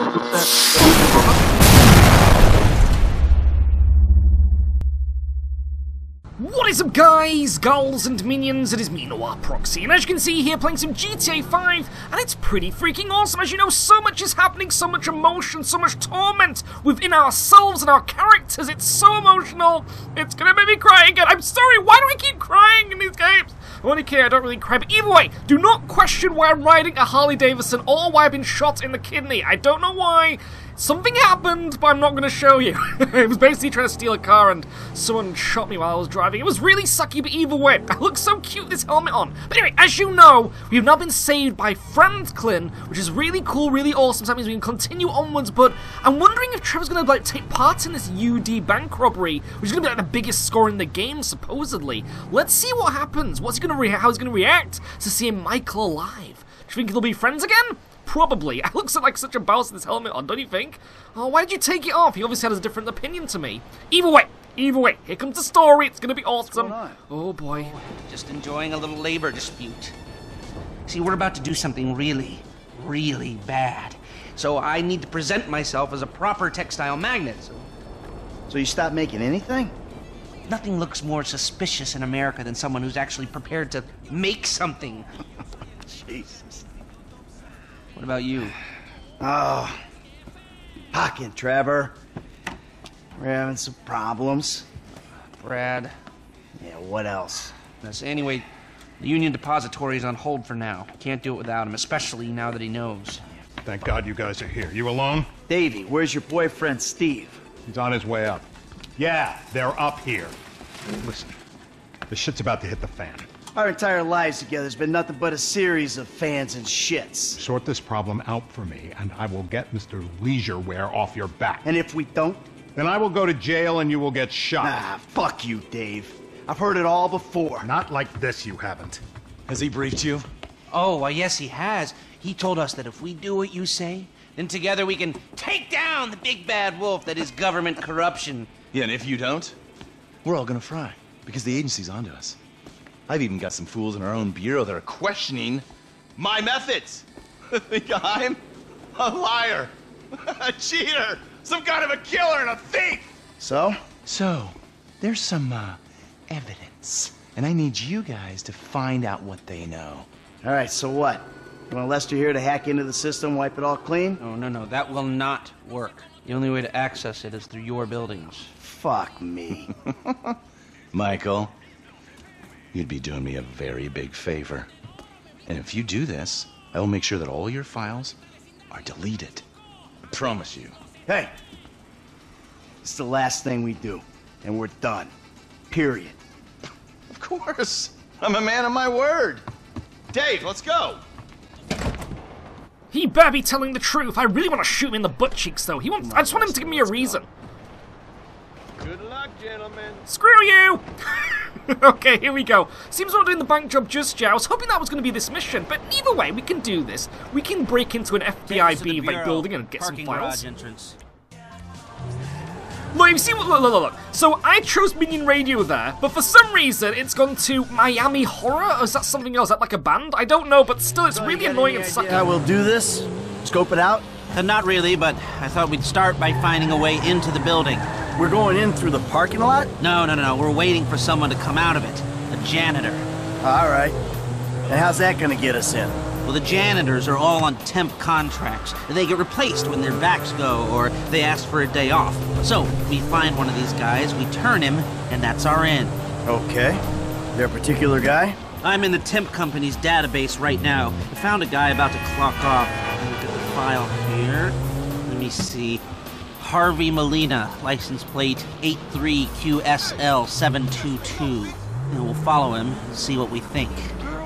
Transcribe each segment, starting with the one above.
What is up guys, gulls and minions, it is me Noir Proxy, and as you can see here playing some GTA 5, and it's pretty freaking awesome, as you know so much is happening, so much emotion, so much torment within ourselves and our characters, it's so emotional, it's gonna make me cry again, I'm sorry, why do I keep crying in these games? Only care, I don't really but either way, do not question why I'm riding a Harley Davidson or why I've been shot in the kidney, I don't know why, Something happened, but I'm not going to show you. it was basically trying to steal a car and someone shot me while I was driving. It was really sucky, but either way, I look so cute this helmet on. But anyway, as you know, we've now been saved by Franklin, which is really cool, really awesome. So that means we can continue onwards, but I'm wondering if Trevor's going to like take part in this UD bank robbery, which is going to be like the biggest score in the game, supposedly. Let's see what happens. What's he going to how he's going to react to seeing Michael alive. Do you think they'll be friends again? Probably. I looks like such a boss with this helmet on, don't you think? Oh, why did you take it off? He obviously has a different opinion to me. Either way, either way, here comes the story. It's gonna be awesome. Oh boy. Oh, just enjoying a little labor dispute. See, we're about to do something really, really bad. So I need to present myself as a proper textile magnet. So, so you stopped making anything? Nothing looks more suspicious in America than someone who's actually prepared to make something. Jesus. What about you? Ah, oh, pocket, Trevor. We're having some problems. Brad. Yeah, what else? Yes, anyway, the Union Depository is on hold for now. Can't do it without him, especially now that he knows. Thank God you guys are here. You alone? Davey, where's your boyfriend, Steve? He's on his way up. Yeah, they're up here. Listen, the shit's about to hit the fan. Our entire lives together has been nothing but a series of fans and shits. Sort this problem out for me, and I will get Mr. Leisureware off your back. And if we don't? Then I will go to jail and you will get shot. Ah, fuck you, Dave. I've heard it all before. Not like this, you haven't. Has he briefed you? Oh, well, yes, he has. He told us that if we do what you say, then together we can take down the big bad wolf that is government corruption. Yeah, and if you don't, we're all gonna fry because the agency's onto us. I've even got some fools in our own bureau that are questioning my methods. Think I'm a liar, a cheater, some kind of a killer and a thief. So? So, there's some uh, evidence, and I need you guys to find out what they know. All right, so what? You want Lester here to hack into the system, wipe it all clean? No, no, no, that will not work. The only way to access it is through your buildings. Fuck me. Michael, you'd be doing me a very big favor. And if you do this, I will make sure that all your files are deleted. I promise you. hey, it's the last thing we do, and we're done. Period. Of course. I'm a man of my word. Dave, let's go. He better be telling the truth. I really want to shoot him in the butt cheeks, though. He wants. I just want him to give me a reason. Good luck, gentlemen. Screw you! okay, here we go. Seems we're not doing the bank job just yet. I was hoping that was going to be this mission, but either way, we can do this. We can break into an FBI B like building and get some files. Entrance. Look, you see, look, look, look, look. So I chose Minion Radio there, but for some reason it's gone to Miami Horror. Or is that something else? Is that like a band? I don't know, but still, it's really annoying and sucky. Yeah, we'll do this. Scope it out. Uh, not really, but I thought we'd start by finding a way into the building. We're going in through the parking lot? No, no, no, no. We're waiting for someone to come out of it. A janitor. All right. And how's that gonna get us in? Well, the janitors are all on temp contracts. They get replaced when their backs go or they ask for a day off. So, we find one of these guys, we turn him, and that's our in. Okay. There a particular guy? I'm in the temp company's database right now. I found a guy about to clock off. File here. Let me see. Harvey Molina, license plate 83QSL722. And we'll follow him see what we think.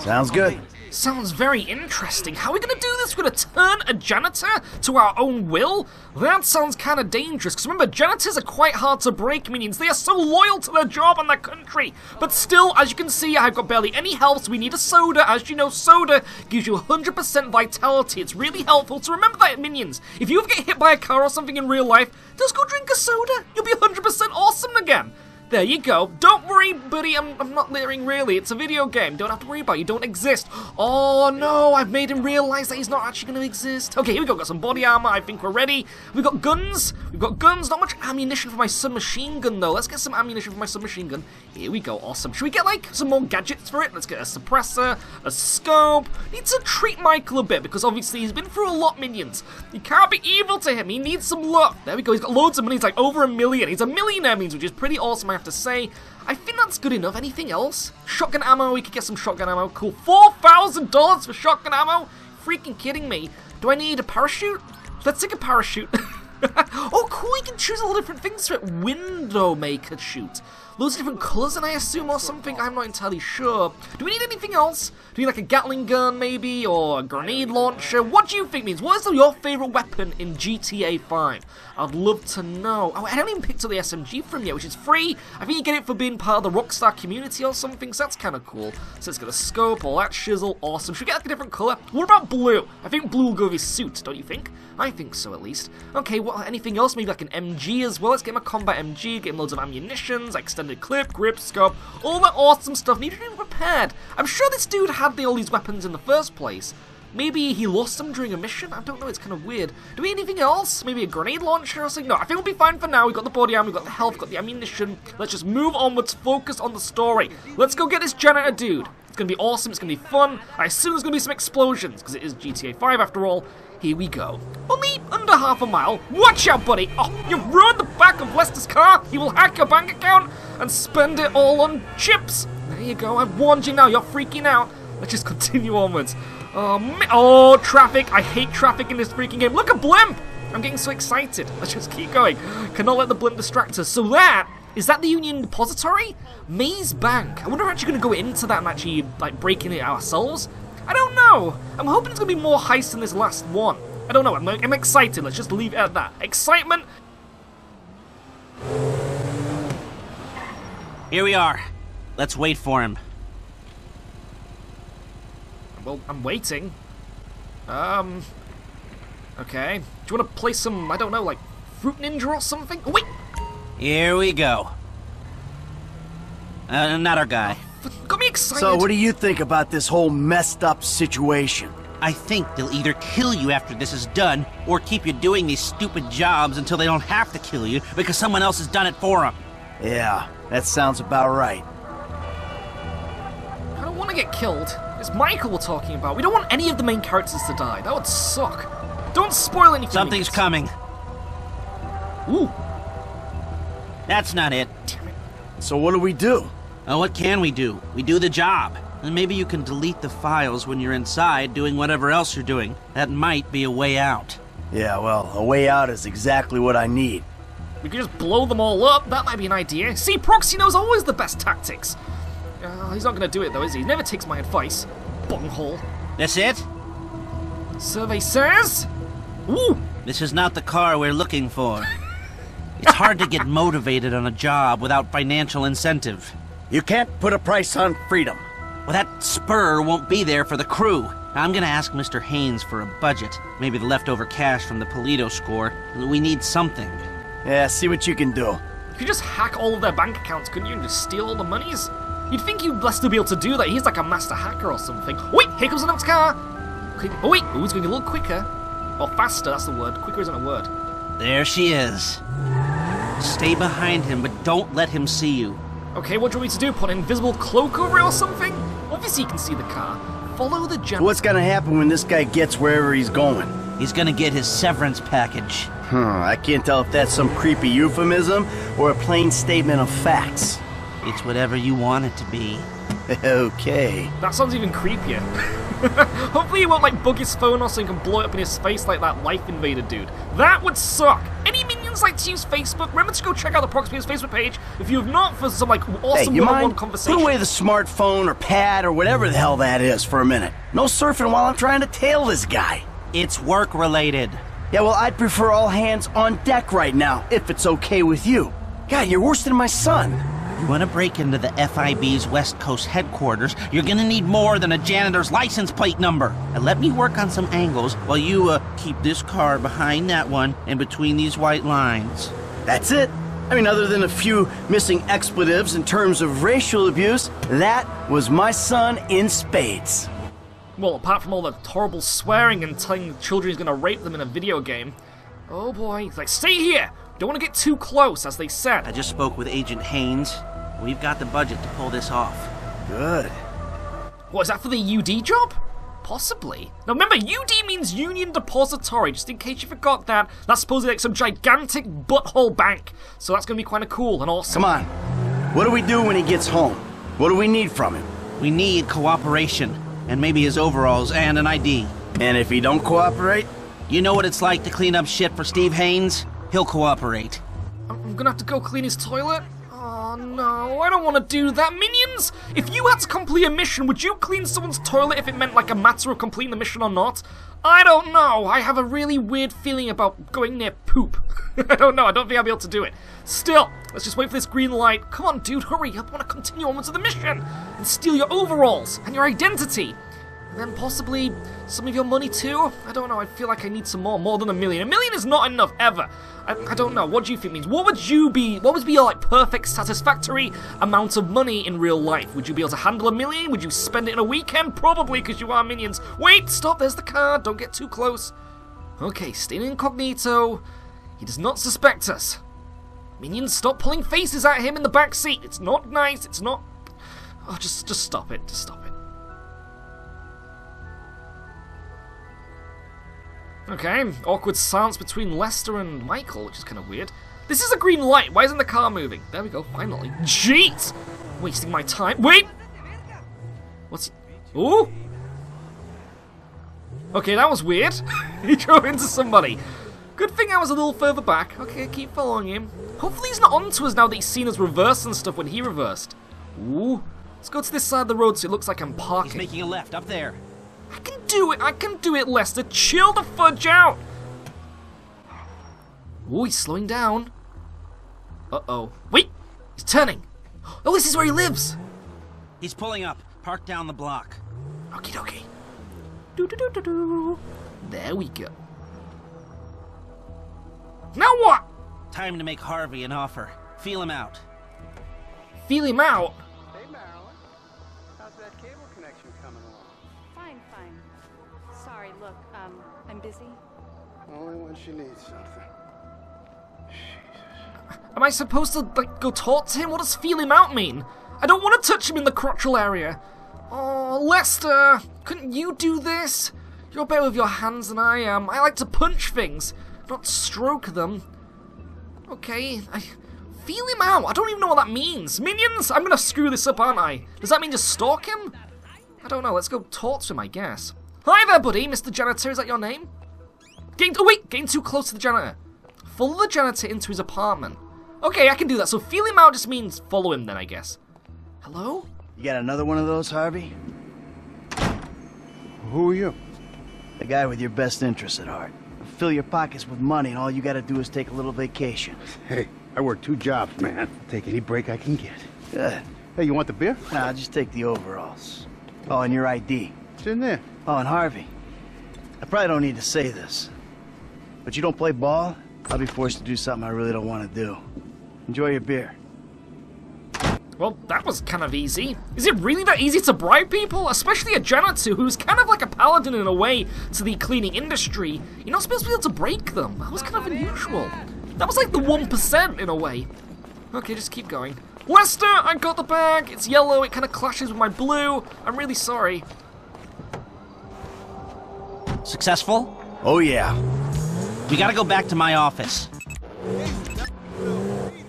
Sounds good. Sounds very interesting. How are we gonna do this? We're gonna turn a janitor to our own will? That sounds kind of dangerous, because remember, janitors are quite hard to break, minions. They are so loyal to their job and their country. But still, as you can see, I've got barely any health, so we need a soda. As you know, soda gives you 100% vitality. It's really helpful, so remember that, minions. If you ever get hit by a car or something in real life, just go drink a soda. You'll be 100% awesome again. There you go. Don't worry, buddy. I'm, I'm not littering really. It's a video game. Don't have to worry about it. You don't exist. Oh no, I've made him realize that he's not actually going to exist. Okay, here we go. Got some body armor. I think we're ready. We've got guns. We've got guns. Not much ammunition for my submachine gun though. Let's get some ammunition for my submachine gun. Here we go. Awesome. Should we get like some more gadgets for it? Let's get a suppressor, a scope. Need to treat Michael a bit because obviously he's been through a lot, minions. You can't be evil to him. He needs some love. There we go. He's got loads of money. He's like over a million. He's a millionaire means, which is pretty awesome. I have to say. I think that's good enough. Anything else? Shotgun ammo. We could get some shotgun ammo. Cool. Four thousand dollars for shotgun ammo. Freaking kidding me. Do I need a parachute? Let's take a parachute. oh, cool. we can choose all different things for it. Window maker shoot. Loads of different colours, and I assume, or something. I'm not entirely sure. Do we need anything else? Do we need like a Gatling gun, maybe, or a grenade launcher? What do you think means? What is your favourite weapon in GTA 5? I'd love to know. Oh, I haven't even picked up the SMG from yet, which is free. I think you get it for being part of the Rockstar community or something, so that's kind of cool. So let's get a scope, all that shizzle, awesome. Should we get like a different colour? What about blue? I think blue will go with his suit, don't you think? I think so, at least. Okay, well, anything else? Maybe like an MG as well. Let's get him a combat MG, get him loads of ammunitions, clip, grip, scope, all that awesome stuff. Need to be prepared. I'm sure this dude had the, all these weapons in the first place. Maybe he lost them during a mission? I don't know, it's kind of weird. Do we need anything else? Maybe a grenade launcher or something? No, I think we'll be fine for now. We've got the body armor, we've got the health, we've got the ammunition. Let's just move onwards, focus on the story. Let's go get this janitor dude. It's gonna be awesome, it's gonna be fun. I assume there's gonna be some explosions, because it is GTA 5 after all. Here we go. Only under half a mile. Watch out, buddy! Oh, you've ruined the back of Lester's car! He will hack your bank account and spend it all on chips! There you go, I've warned you now, you're freaking out. Let's just continue onwards. Oh, oh, traffic! I hate traffic in this freaking game. Look, a blimp! I'm getting so excited. Let's just keep going. Cannot let the blimp distract us. So that is that the Union Depository? Maze Bank. I wonder if we're actually going to go into that and actually like break in it ourselves. I don't know. I'm hoping it's going to be more heist than this last one. I don't know. I'm, I'm excited. Let's just leave it at that. Excitement. Here we are. Let's wait for him. Well, I'm waiting. Um. Okay. Do you want to play some, I don't know, like Fruit Ninja or something? Oh, wait! Here we go. Uh, not our guy. Got me excited. So, what do you think about this whole messed up situation? I think they'll either kill you after this is done, or keep you doing these stupid jobs until they don't have to kill you because someone else has done it for them. Yeah, that sounds about right. I don't want to get killed. It's Michael we're talking about. We don't want any of the main characters to die. That would suck. Don't spoil anything. Something's coming. Ooh. That's not it. So, what do we do? Oh, what can we do? We do the job. And maybe you can delete the files when you're inside doing whatever else you're doing. That might be a way out. Yeah, well, a way out is exactly what I need. We could just blow them all up. That might be an idea. See, Proxy knows always the best tactics. Uh, he's not going to do it, though, is he? He never takes my advice. Bunghole. That's it? Survey says... Ooh! This is not the car we're looking for. It's hard to get motivated on a job without financial incentive. You can't put a price on freedom. Well, that spur won't be there for the crew. I'm gonna ask Mr. Haines for a budget. Maybe the leftover cash from the Paleto score. We need something. Yeah, see what you can do. You could just hack all of their bank accounts, couldn't you, and just steal all the monies? You'd think you'd Lester be able to do that. He's like a master hacker or something. Wait, here comes the next car! Oh wait, oh, he's going a little quicker. Or faster, that's the word. Quicker isn't a word. There she is. Stay behind him, but don't let him see you. Okay, what do you want me to do? Put an invisible cloak over it or something? Obviously you can see the car. Follow the jump. What's gonna happen when this guy gets wherever he's going? He's gonna get his severance package. Huh, I can't tell if that's some creepy euphemism or a plain statement of facts. It's whatever you want it to be. okay. That sounds even creepier. Hopefully he won't like bug his phone or so he can blow it up in his face like that Life Invader dude. That would suck. Any minions like to use Facebook? Remember to go check out the Proximate Facebook page if you have not for some like awesome hey, you one-on-one mind? conversation. Put away the smartphone or pad or whatever the hell that is for a minute. No surfing while I'm trying to tail this guy. It's work related. Yeah, well, I'd prefer all hands on deck right now, if it's okay with you. God, you're worse than my son. You want to break into the FIB's West Coast headquarters, you're gonna need more than a janitor's license plate number. And let me work on some angles while you, uh, keep this car behind that one and between these white lines. That's it. I mean, other than a few missing expletives in terms of racial abuse, that was my son in spades. Well, apart from all the horrible swearing and telling the children he's gonna rape them in a video game. Oh boy, he's like, stay here! Don't want to get too close, as they said. I just spoke with Agent Haines. We've got the budget to pull this off. Good. What, is that for the UD job? Possibly. Now remember, UD means Union Depository, just in case you forgot that. That's supposedly like some gigantic butthole bank. So that's gonna be kind of cool and awesome. Come on. What do we do when he gets home? What do we need from him? We need cooperation, and maybe his overalls and an ID. And if he don't cooperate? You know what it's like to clean up shit for Steve Haines? He'll cooperate. I'm gonna have to go clean his toilet? Oh no, I don't want to do that. Minions! If you had to complete a mission, would you clean someone's toilet if it meant like a matter of completing the mission or not? I don't know. I have a really weird feeling about going near poop. I don't know. I don't think I'll be able to do it. Still, let's just wait for this green light. Come on, dude, hurry. I want to continue on with the mission and steal your overalls and your identity. Then possibly some of your money too? I don't know, I feel like I need some more, more than a million. A million is not enough, ever. I, I don't know, what do you think means? What would you be, what would be your like perfect, satisfactory amount of money in real life? Would you be able to handle a million? Would you spend it in a weekend? Probably, because you are minions. Wait, stop, there's the car, don't get too close. Okay, staying incognito. He does not suspect us. Minions, stop pulling faces at him in the back seat. It's not nice, it's not... Oh, just, just stop it, just stop it. Okay, awkward silence between Lester and Michael, which is kind of weird. This is a green light. Why isn't the car moving? There we go, finally. Jeez! Wasting my time. Wait! What's... Ooh! Okay, that was weird. he drove into somebody. Good thing I was a little further back. Okay, keep following him. Hopefully he's not onto us now that he's seen us reverse and stuff when he reversed. Ooh. Let's go to this side of the road so it looks like I'm parking. He's making a left up there. I can do it. I can do it, Lester. Chill the fudge out. Oh, he's slowing down. Uh-oh. Wait! He's turning. Oh, this is where he lives. He's pulling up. Park down the block. Okie dokie. Do do do do do. There we go. Now what? Time to make Harvey an offer. Feel him out. Feel him out. Hey, Marilyn. How's that cable connection coming along? Fine, fine. Sorry, look, um, I'm busy. Only when she needs something. Am I supposed to like go talk to him? What does feel him out mean? I don't want to touch him in the crotchal area. Oh, Lester, couldn't you do this? You're better with your hands than I am. I like to punch things, not stroke them. Okay, I feel him out. I don't even know what that means. Minions, I'm gonna screw this up, aren't I? Does that mean just stalk him? I don't know. Let's go talk to him, I guess. Hi there, buddy, Mr. Janitor. Is that your name? Getting, oh wait, getting too close to the janitor. Follow the janitor into his apartment. Okay, I can do that. So feel him out just means follow him then, I guess. Hello? You got another one of those, Harvey? Who are you? The guy with your best interests at heart. Fill your pockets with money, and all you gotta do is take a little vacation. Hey, I work two jobs, man. Take any break I can get. Good. Hey, you want the beer? Nah, just take the overalls. Oh, and your ID. It's in there. Oh, and Harvey. I probably don't need to say this, but you don't play ball, I'll be forced to do something I really don't want to do. Enjoy your beer. Well, that was kind of easy. Is it really that easy to bribe people? Especially a janitor who's kind of like a paladin in a way to the cleaning industry. You're not supposed to be able to break them. That was kind of unusual. That was like the 1% in a way. Okay, just keep going. Lester, I got the bag. It's yellow. It kind of clashes with my blue. I'm really sorry. Successful? Oh, yeah. We gotta go back to my office.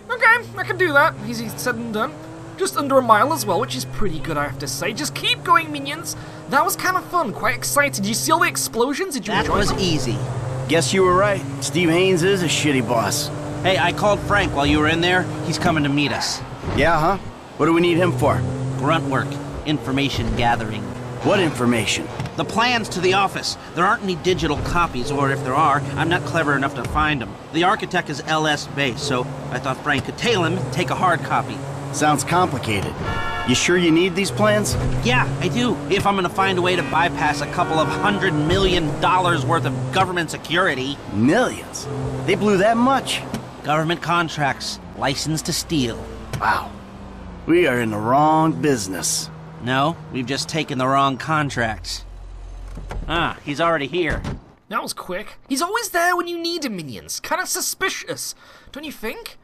Okay, I can do that. Easy said and done. Just under a mile as well, which is pretty good, I have to say. Just keep going, minions. That was kind of fun. Quite excited. Did you see all the explosions? Did you That enjoy was them? easy. Guess you were right. Steve Haynes is a shitty boss. Hey, I called Frank while you were in there. He's coming to meet us. Yeah, huh? What do we need him for? Grunt work, information gathering. What information? The plans to the office. There aren't any digital copies, or if there are, I'm not clever enough to find them. The architect is LS based, so I thought Frank could tail him, and take a hard copy. Sounds complicated. You sure you need these plans? Yeah, I do. If I'm gonna find a way to bypass a couple of hundred million dollars worth of government security. Millions. They blew that much. Government contracts, license to steal. Wow. We are in the wrong business. No, we've just taken the wrong contracts. Ah, he's already here. That was quick. He's always there when you need him, minions. Kind of suspicious, don't you think?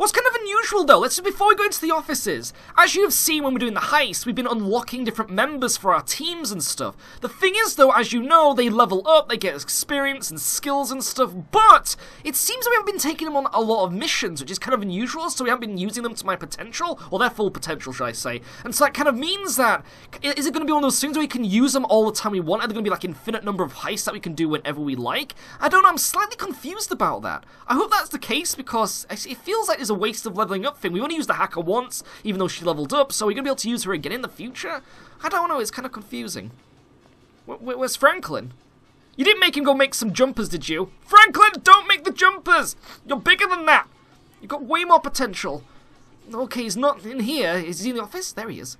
What's kind of unusual though, let's before we go into the offices, as you have seen when we're doing the heist, we've been unlocking different members for our teams and stuff. The thing is though, as you know, they level up, they get experience and skills and stuff, but it seems that we haven't been taking them on a lot of missions, which is kind of unusual, so we haven't been using them to my potential, or their full potential, should I say. And so that kind of means that, is it going to be one of those things where we can use them all the time we want? Are there going to be like infinite number of heists that we can do whenever we like? I don't know, I'm slightly confused about that. I hope that's the case because it feels like there's a waste of leveling up thing. We only used the hacker once, even though she leveled up, so we're going to be able to use her again in the future? I don't know, it's kind of confusing. Where, where's Franklin? You didn't make him go make some jumpers, did you? Franklin, don't make the jumpers! You're bigger than that! You've got way more potential. Okay, he's not in here. Is he in the office? There he is.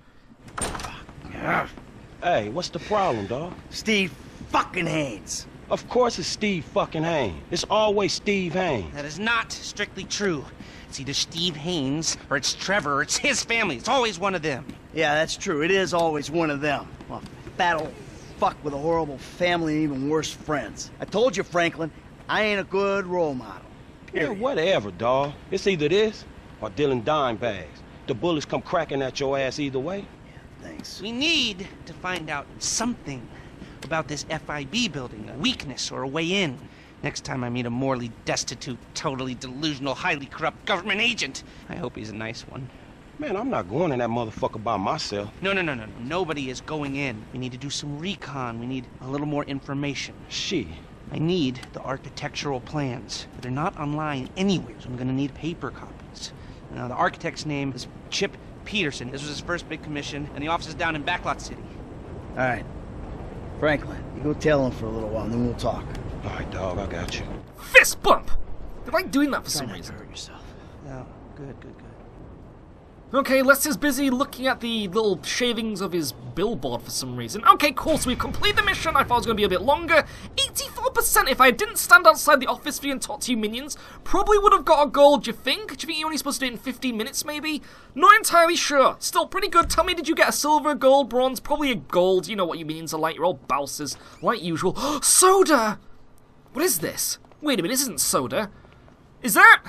Hey, what's the problem, dog? Steve fucking Haines. Of course it's Steve fucking Haines. It's always Steve Haines. That is not strictly true. It's either Steve Haines or it's Trevor or it's his family. It's always one of them. Yeah, that's true. It is always one of them. Well, fat old fuck with a horrible family and even worse friends. I told you, Franklin, I ain't a good role model. Yeah, whatever, dog. It's either this or Dylan dime bags. The bullets come cracking at your ass either way. Yeah, Thanks. We need to find out something about this FIB building, a weakness or a way in. Next time I meet a morally destitute, totally delusional, highly corrupt government agent, I hope he's a nice one. Man, I'm not going in that motherfucker by myself. No, no, no, no, no. Nobody is going in. We need to do some recon. We need a little more information. Shit. I need the architectural plans. But They're not online anywhere, so I'm gonna need paper copies. Now, the architect's name is Chip Peterson. This was his first big commission, and the office is down in Backlot City. All right. Franklin, you go tell him for a little while, and then we'll talk. All right, dog, I got you. Fist bump! I like doing that for Try some not to reason. hurt yourself. Oh, good, good, good. Okay, Lester's busy looking at the little shavings of his billboard for some reason. Okay, cool, so we've completed the mission. I thought it was going to be a bit longer. 84%. If I didn't stand outside the office for you and talk to you minions, probably would have got a gold, do you think? Do you think you're only supposed to do it in 15 minutes, maybe? Not entirely sure. Still pretty good. Tell me, did you get a silver, gold, bronze? Probably a gold. You know what you minions are like. You're all bouses, like usual. soda! What is this? Wait a minute, this isn't soda. Is that...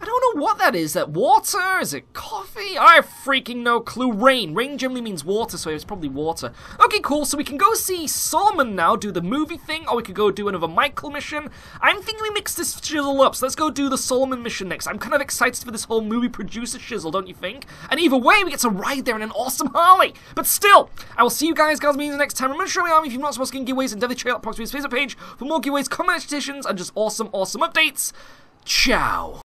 I don't know what that is. That water? Is it coffee? I have freaking no clue. Rain. Rain generally means water, so it's probably water. Okay, cool. So we can go see Solomon now, do the movie thing, or we could go do another Michael mission. I'm thinking we mix this shizzle up, so let's go do the Solomon mission next. I'm kind of excited for this whole movie producer shizzle, don't you think? And either way, we get to ride there in an awesome Harley. But still, I will see you guys, guys, means next time. Remember to show me army if you're not supposed to giveaways and definitely check out Proxy's Facebook page for more giveaways, competitions, and just awesome, awesome updates. Ciao.